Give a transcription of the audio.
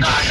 God.